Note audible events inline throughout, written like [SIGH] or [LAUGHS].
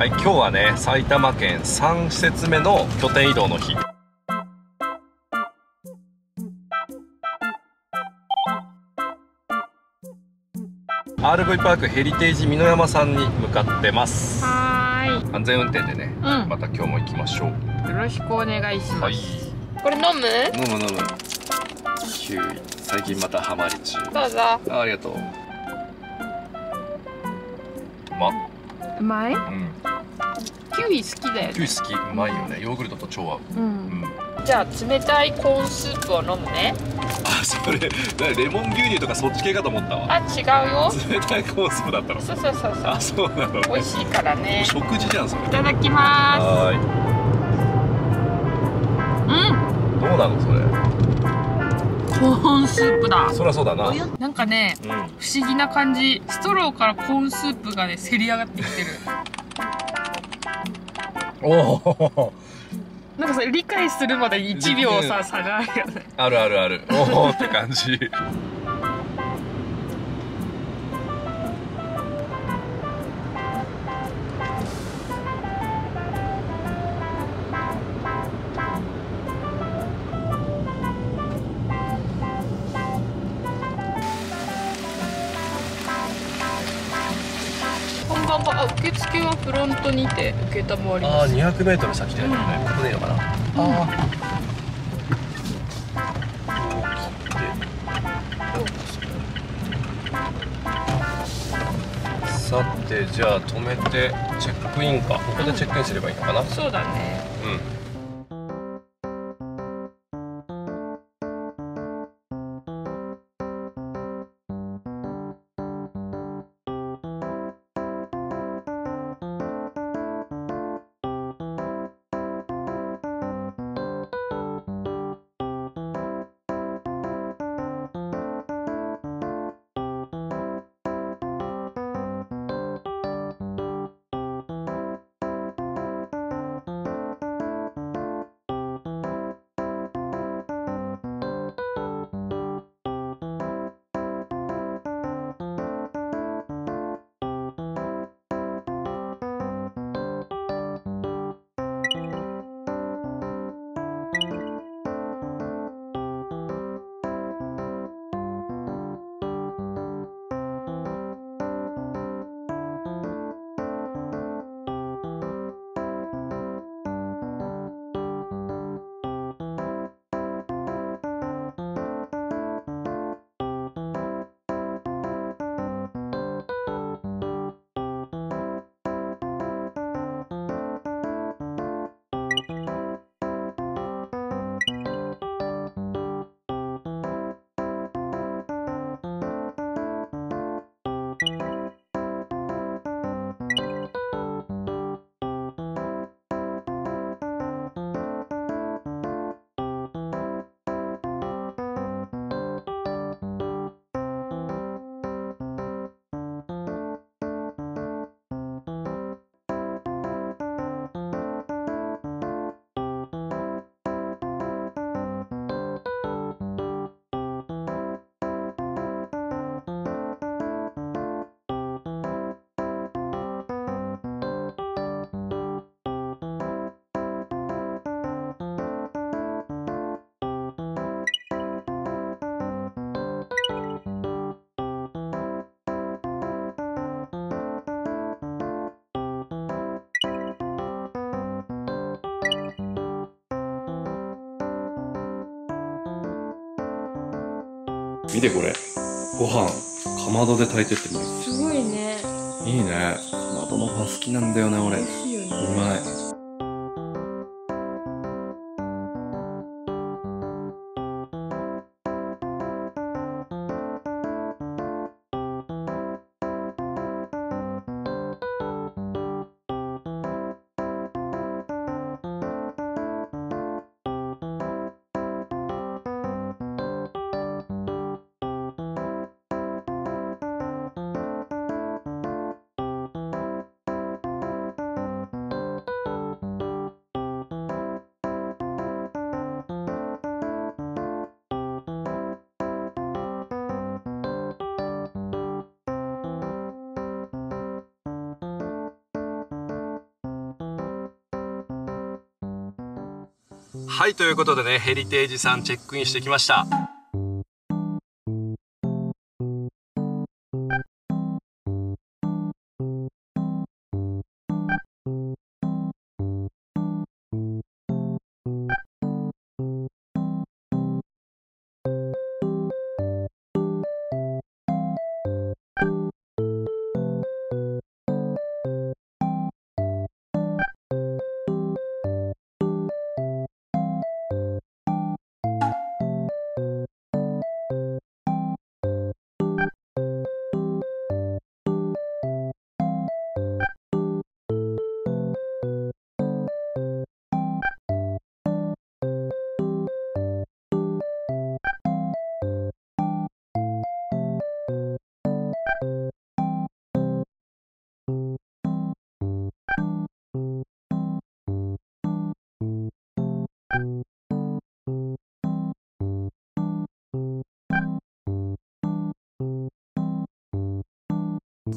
はい今日はね埼玉県3施設目の拠点移動の日 RV パークヘリテージ美濃山さんに向かってますはーい。安全運転でね、うんまた今日も行きましょうよろしくお願いします。はいこれ飲む？飲む飲むキウイ最近またハマり中どうぞ。あありがとううまっうまい？うんキウイ好きだよね。キウイ好きうまいよねヨーグルトと超合うう。うんんじゃあ冷たいコーンスープを飲むね。あそれレモン牛乳とかそっち系かと思ったわあ、違うよ。冷たいコーンスープだったのそうそうそうあそう。そうなの美味しいからね。食事じゃんそれいただきまはす。うん。どうなのそれ？コーンスープだ。そりゃそうだななんかね、うん不思議な感じ。ストローからコーンスープがね、せり上がってきてる。おおなんかそれ理解するまで1秒さ、差があるよね。あるあるある。おおって感じはフロントにて受りああます。200メートル先だよね、うん。ここでいいのかな、ああさてじゃあ止めてチェックインか。ここでチェックインすればいいのかな？そうだね。うん見てこれ。ご飯かまどで炊いてってみるすごいね。いいね。かまどのパン好きなんだよね俺。う美味しいよね。まいはいということでねヘリテージさんチェックインしてきました。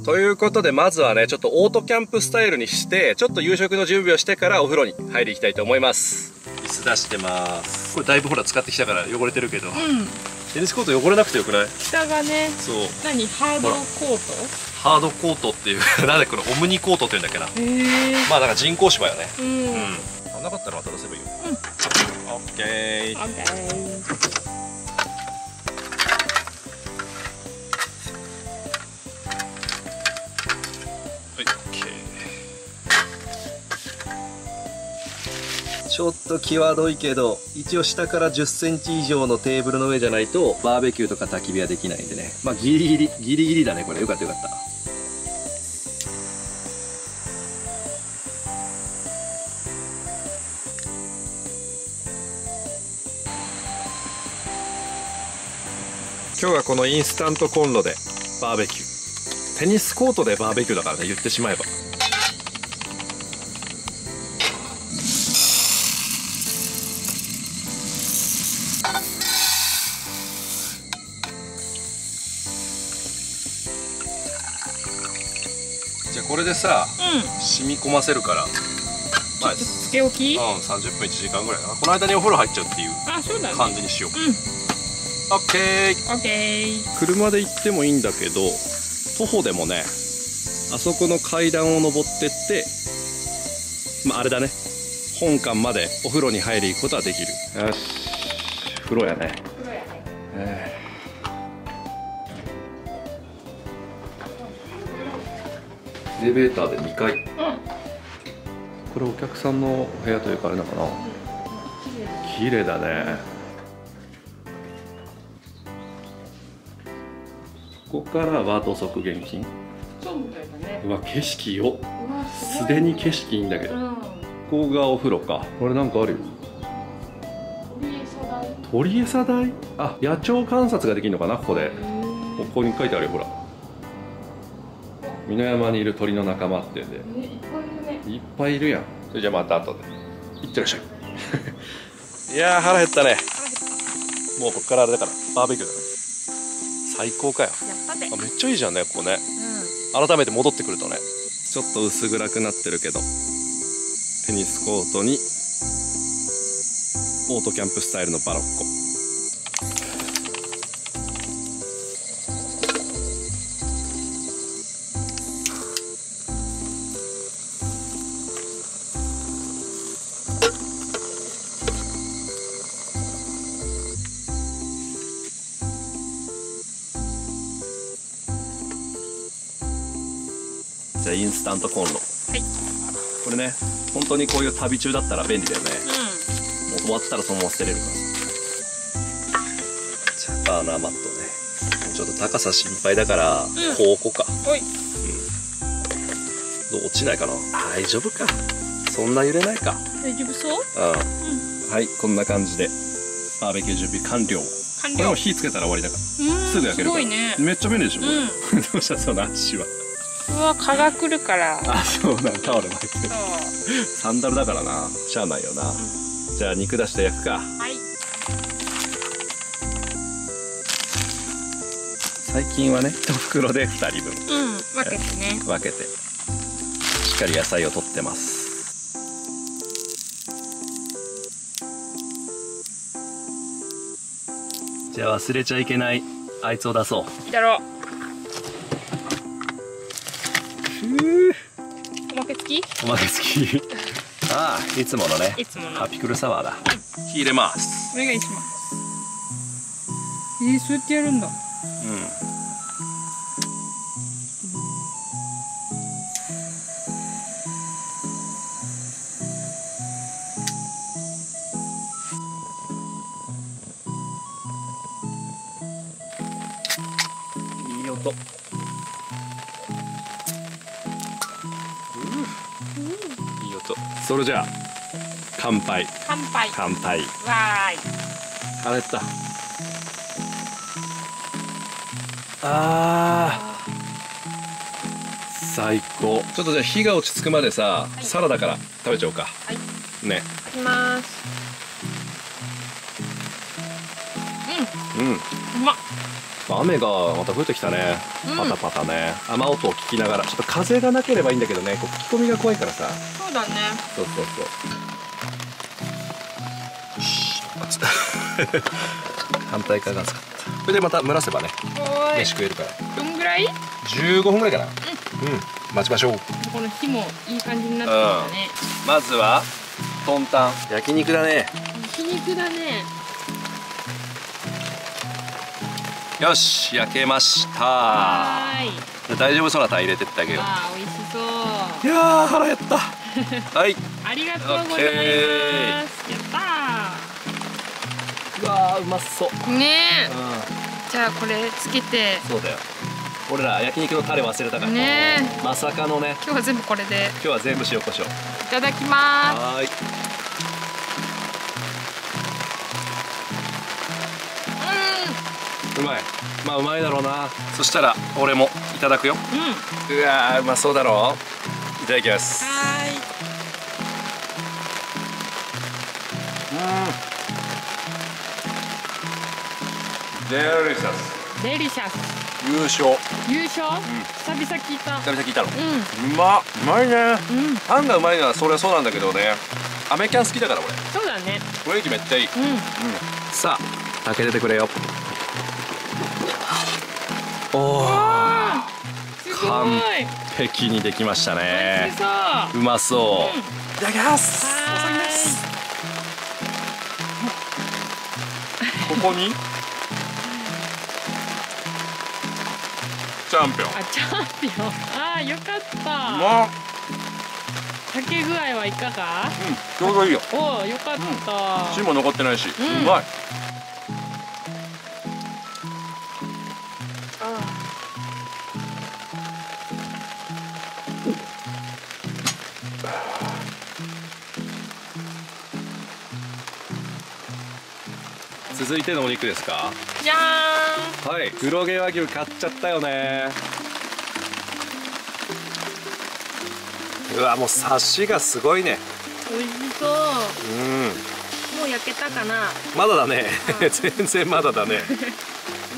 ということで、まずはね、ちょっとオートキャンプスタイルにして、ちょっと夕食の準備をしてからお風呂に入りいきたいと思います。椅子出してます。これだいぶほら使ってきたから汚れてるけど。うんテニスコート汚れなくてよくない？下がねそう。何？ハードコーハードコートっていう、[LAUGHS] なんでこれオムニコートって言うんだっけな。トへえまあなんか人工芝よね。うんうん。なかったら渡せばいいよ。オッケー。オッケーちょっと際どいけど、一応下から10センチ以上のテーブルの上じゃないと、バーベキューとか焚き火はできないんでね。まあギリギリ、ギリギリだね、これ。よかったよかった。今日はこのインスタントコンロでバーベキュー。テニスコートでバーベキューだからね、言ってしまえば。さ、うん。染み込ませるから、まあ、つけ置き？うん、30分1時間ぐらいかな。この間にお風呂入っちゃうっていうあそうだね。感じにしよう。うん。オッケー。オッケー。車で行ってもいいんだけど徒歩でもねあそこの階段を登ってってまああれだね。本館までお風呂に入り行くことはできる。よし。風呂やね。えーエレベーターで2階これお客さんの部屋というかあれなのかな。綺麗だね。ここからは土足現金そうみたいだね。うわ景色よ。すすでに景色いいんだけど。うん。ここがお風呂か。これなんかあるよ。鳥餌台あ野鳥観察ができるのかなここで。ここに書いてあるよほら美濃山にいる鳥の仲間ってんで。ねいっぱいいるね。いっぱいいるやん。それじゃあまた後で。いってらっしゃい。[LAUGHS] いやー腹減ったね。もうこっからあれだから。バーベキューだから。最高かよ。あめっちゃいいじゃんねここね。う改めて戻ってくるとね。ちょっと薄暗くなってるけど。テニスコートにオートキャンプスタイルのバロッコゃあインスタントコンロはい。これね本当にこういう旅中だったら便利だよね。ん。もう終わったらそのまま捨てれるから。じゃあバーナーマットね。ちょっと高さ心配だから、ん。ここか。おい。どう落ちないかな？大丈夫か。そんな揺れないか。大丈夫そう？うん、はいこんな感じで。バーベキュー準備完了。完これも了火つけたら終わりだから。うんすぐ焼けるから。すごいね。めっちゃ便利でしょ？うん。[LAUGHS] どうした？その足はは蚊が来るから。あそうなんタオル巻いて。サンダルだからな。しゃあないよな、うん、じゃあ肉出して焼くか。はい。最近はね一袋で2人分。うん分けてね。分けて。しっかり野菜を取ってます。じゃあ忘れちゃいけない。あいつを出そう。だろう。おまけ付き。ああいつものねいつもの。ハピクルサワーだ。火入れますお願いします。えー、そうやってやるんだ。うんいい音それじゃあ乾杯。乾杯。わ乾杯。ーい。腹減った。あー。最高。ちょっとじゃあ火が落ち着くまでさ、い。サラダから食べちゃおうか。はい。ね。いきます雨がまた降ってきたね。うん。パタパタね、雨音を聞きながら。ちょっと風がなければいいんだけどね。こう吹き込みが怖いからさ。そうだね。そうそうそう。熱 [LAUGHS] っ反対側が熱かった。これでまた蒸らせばね。飯食えるから。どんぐらい？15分ぐらいかな。うん、待ちましょう。この火もいい感じになってきたね。まずはトンタン。焼肉だね。焼肉だねよし焼けました。はーい。大丈夫そうなタン入れてってあげよわあ美味しそう。ういやー腹減った。[LAUGHS] はい。ありがとうございます。やったうわーうまそう。ーねえ。うじゃあこれつけて。んそうだよ。俺ら焼肉のタレ忘れたから。ねまさかのね。今日は全部これで。今日は全部塩コショウ。いただきまはーいまい。まあうまいだろうな。そしたら俺もいただくよ。うん。うんうわーうまそうだろいただきます。はデリシャス。デリシャス。優勝。優勝、久々聞いた。久々聞いたの。ううまっ。うまいね。んうん。パンがうまいのはそれはそうなんだけどね。アメキャン好きだから俺。そうだね。雰囲気めっちゃいい、うん、うん。さあ開けててくれよおー。あー。すごい。完璧にできましたね。う。うまそう、うんいただきます。お酒ですここに？チャンピオン。あチャンピオン。あーよかった。ま。っ炊け具合はいかが？うんちょうどいいよ。おおよかった、汁も残ってないし、ううんまい続いてのお肉ですか？じゃーん。はい。黒毛和牛買っちゃったよね。うわもうサシがすごいね。美味しそう。うん。もう焼けたかな？まだだね。うん。[LAUGHS] 全然まだだね。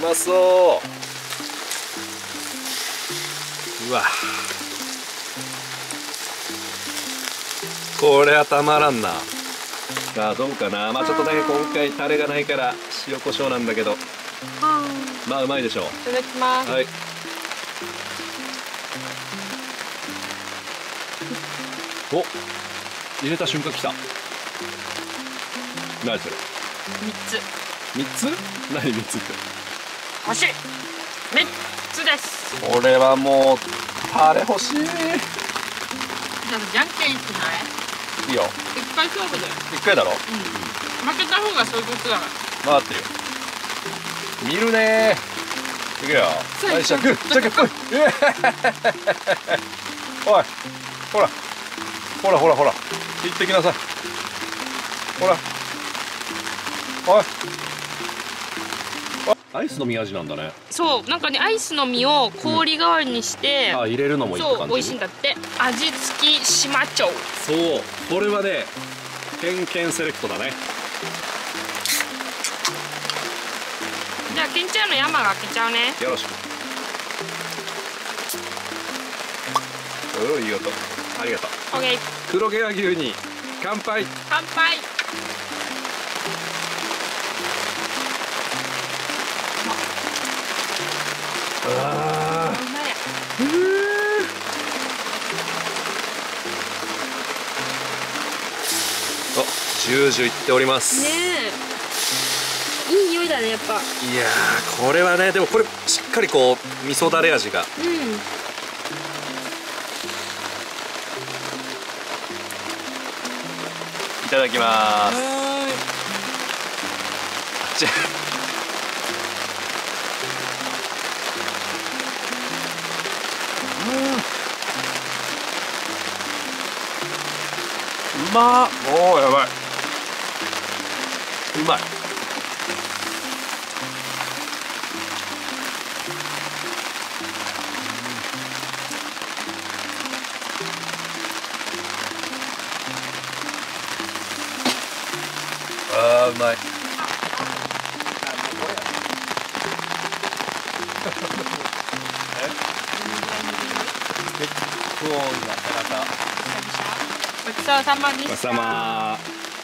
うまそう。うわ。これはたまらんなさあどうかな。まあちょっとね今回タレがないから塩コショウなんだけど。まあうまいでしょいただきます、うはい。お入れた瞬間きた。何それ？三つ。三つ？何三つって？欲しい。三つです。これはもうタレ欲しい。じゃあじゃんけんしない？いいよ。一回勝負だよ。一回だろ。うん。負けた方がそういうことだから。回ってる。よ見るね。いくよ。さあはいシャクシャク来いおいほらほらほらほら行ってきなさいほらおいあアイスの実味なんだね。そうなんかねアイスの実を氷代わりにして、あ入れるのもいいそう美味しいんだって。味付き島町そう。これはねケンケンセレクトだね。じゃあケンちゃんの山が開けちゃうね。よろしく。おおいい音。ありがとう。オッケー黒毛和牛に乾杯。乾杯あジュージュいっております、ねえ。いい匂いだねやっぱ。いやーこれはねでもこれしっかりこう味噌だれ味が。うん。いただきますまおおやばい。うまい。あーうまい不穏な体ごちそうさまでした。さま。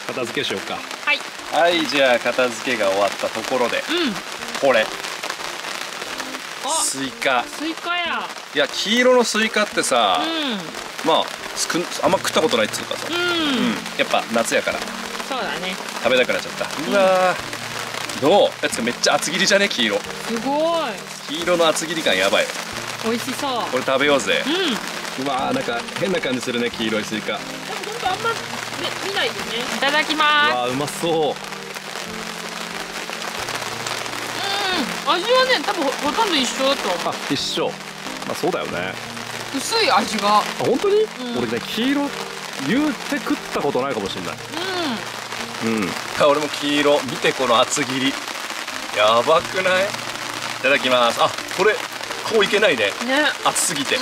片付けしようか。はい。はいじゃあ片付けが終わったところで。うん。これ。あ。スイカ。スイカや。いや黄色のスイカってさ、うまあスイカあんま食ったことないっつうかさ、んうん。うん。やっぱ夏やから。そうだね。食べたくなっちゃった。うわー。どう？やつめっちゃ厚切りじゃね？黄色。すごい。黄色の厚切り感やばい。美味しそう。これ食べようぜ。うん。うわーなんか変な感じするね黄色いスイカあんま、ね、見ないよね。いただきまわーうまそう。すうん。味はね多分ほほとんど一緒だと思う。あ一緒。まあそうだよね。薄い味が。あ本当に、ん。俺ね黄色言うて食ったことないかもしれない。うん。うん。俺も黄色。見てこの厚切り。やばくない？いただきます。あこれこういけないね。ね。熱すぎて。うん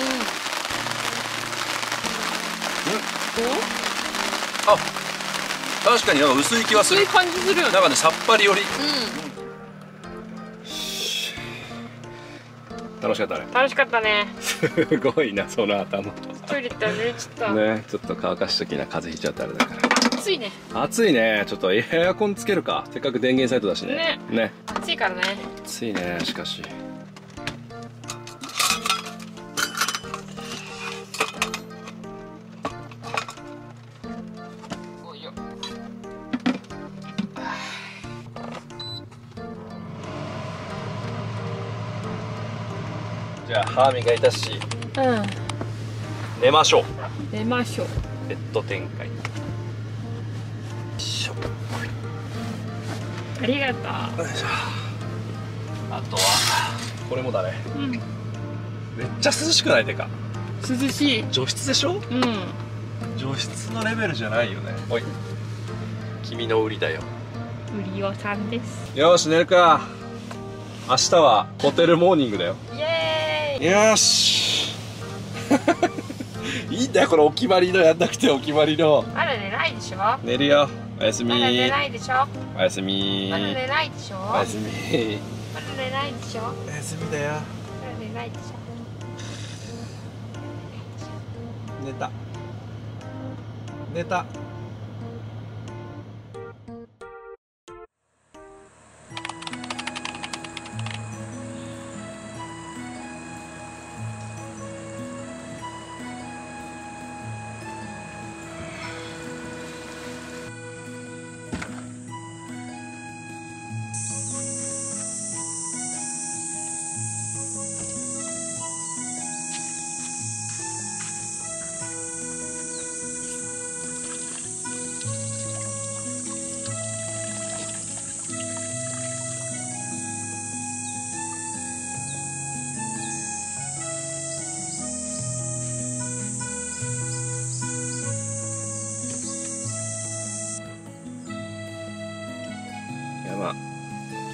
あ確かになんか薄い気はする。薄い感じするよね。なんかねさっぱりより。う楽しかったね。ん楽しかったね。[LAUGHS] すごいなその頭。トイレ行ったら濡れちゃった、ねちょっと乾かしときな風邪ひいちゃったあれだから。暑いね。暑いね。ちょっとエアコンつけるか。せっかく電源サイトだしね。ね。ね。暑いからね。暑いねしかし歯磨いたしうん。寝ましょう。寝ましょう。ベッド展開。ありがとよいしょあとはこれもだね。ううん。めっちゃ涼しくないてか。涼しい。除湿でしょ？うん。除湿のレベルじゃないよね。おい。君の売りだよ。売りおさんです。よし寝るか。明日はホテルモーニングだよ。イエよし。[LAUGHS] いいんだよこれお決まりのやんなくてお決まりの。まだ寝ないでしょ？ま寝るよ。おやすみ。だ寝ないでしょ？おやすみ。まだ寝ないでしょ？おやすみ。まだ寝ないでしょ？まおやすみだよ。だ寝ないでしょ？寝た。寝た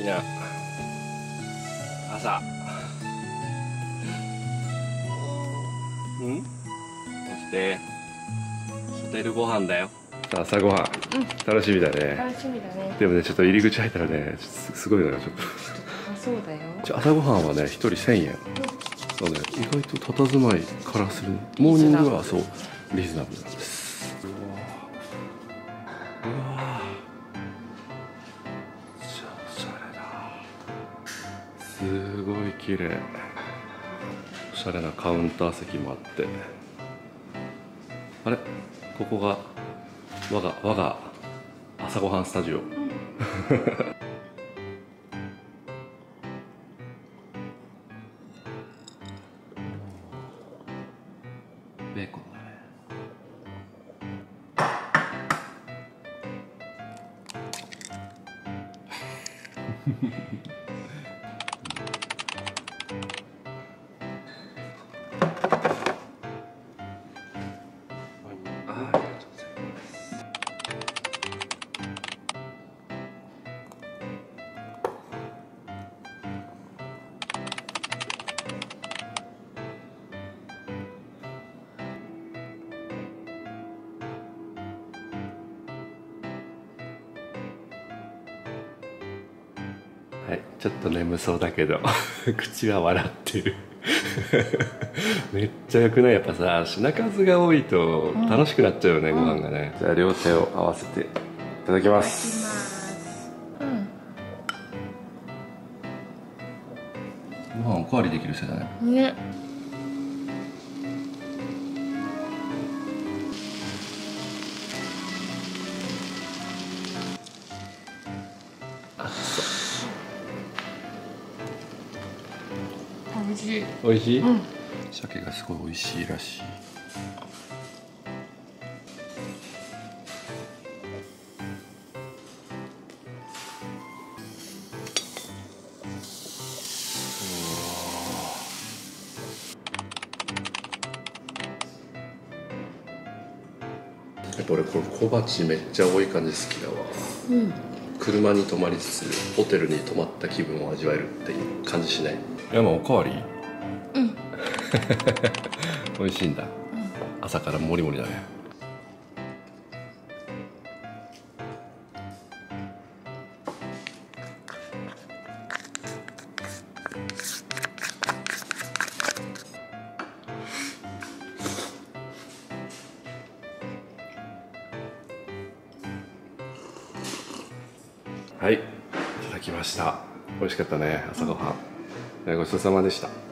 きな朝。ん？起きてホテルご飯だよ。朝ごはん、楽しみだね。楽しみだね。でもねちょっと入り口入ったらねすすごいのよちょっと。あそうだよ。じゃあ朝ごはんはね1人1000円。そうね意外と佇まいからする。モーニングはそうリーズナブル。なしゃれなカウンター席もあってあれ？ここが我が我が朝ごはんスタジオ、うん。はい、ちょっと眠そうだけど [LAUGHS] 口は笑ってる。[LAUGHS] めっちゃよくない？やっぱさ品数が多いと楽しくなっちゃうよね、ご飯がね。じゃあ両手を合わせていただきます。ご飯おかわりできる人だね美味しい、うん。鮭がすごい美味しいらしい。やっぱ俺この小鉢めっちゃ多い感じ好きだわ。うん。車に泊まりつつホテルに泊まった気分を味わえるっていう感じしない？山おかわり？うん [LAUGHS] 美味しいんだ、朝からモリモリだね。はい。いただきました。美味しかったね。朝ごはん、ごちそうさまでした。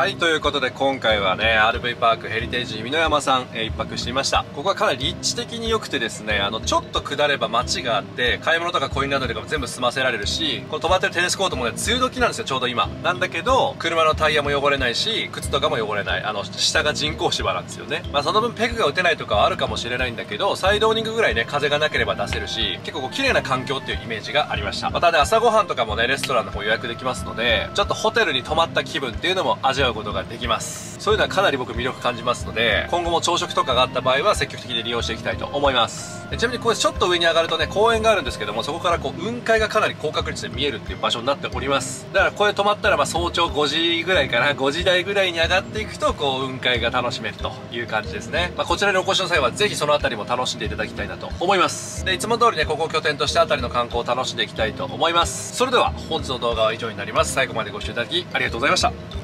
はいということで今回はね RV パークヘリテージ美濃山さん、えー一泊していました。ここはかなり立地的に良くてですねあのちょっと下れば街があって買い物とかコインランドリーとかも全部済ませられるしこの止まってるテニスコートもね梅雨時なんですよちょうど今。なんだけど車のタイヤも汚れないし靴とかも汚れない。あの下が人工芝なんですよね。まあその分ペグが打てないとかはあるかもしれないんだけどサイドオーニングぐらいね風がなければ出せるし結構こう綺麗な環境っていうイメージがありました。またね朝ごはんとかもねレストランの方予約できますのでちょっとホテルに泊まった気分っていうのも味わうことができます。そういうのはかなり僕魅力感じますので今後も朝食とかがあった場合は積極的に利用していきたいと思います。ちなみにこれちょっと上に上がるとね公園があるんですけどもそこからこう雲海がかなり高確率で見えるっていう場所になっております。だからこれ泊まったらまあ早朝5時ぐらいかな5時台ぐらいに上がっていくとこう雲海が楽しめるという感じですね、まあ、こちらにお越しの際はぜひその辺りも楽しんでいただきたいなと思います。でいつも通りねここを拠点として辺りの観光を楽しんでいきたいと思います。それでは本日の動画は以上になります。最後までご視聴いただきありがとうございました。